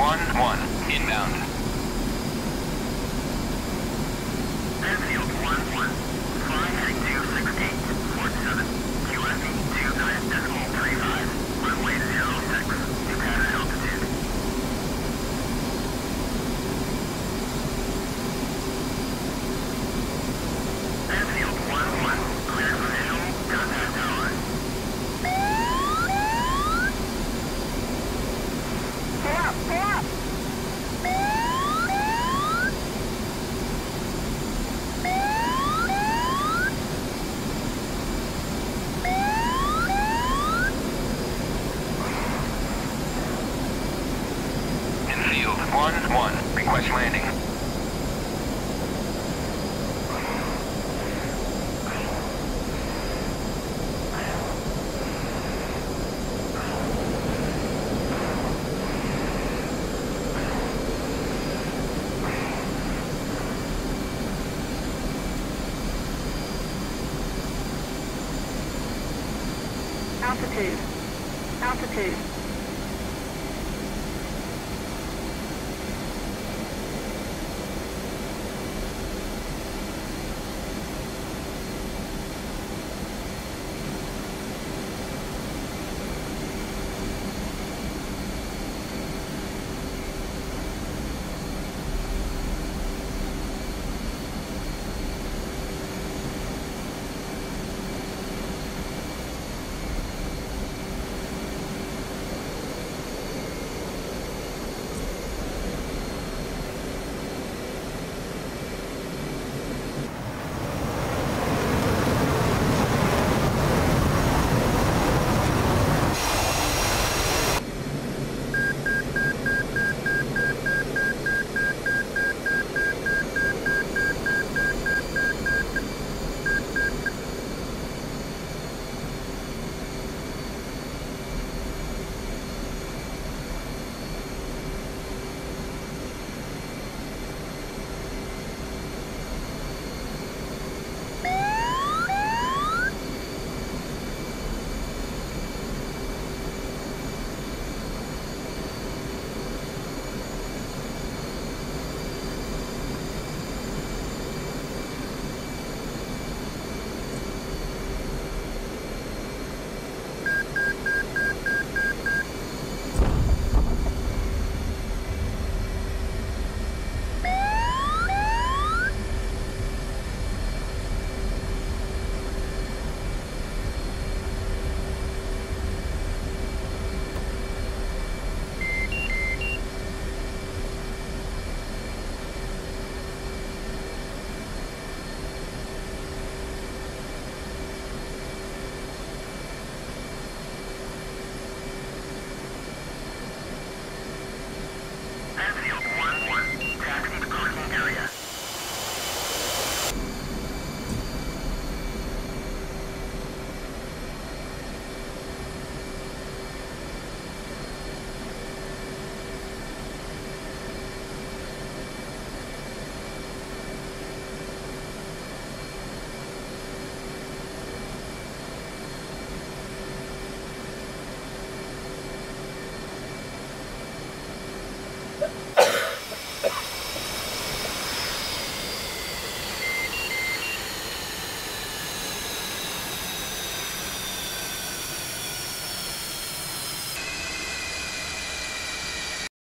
Infield 1-1, inbound. 1-1, request landing. Altitude. Altitude.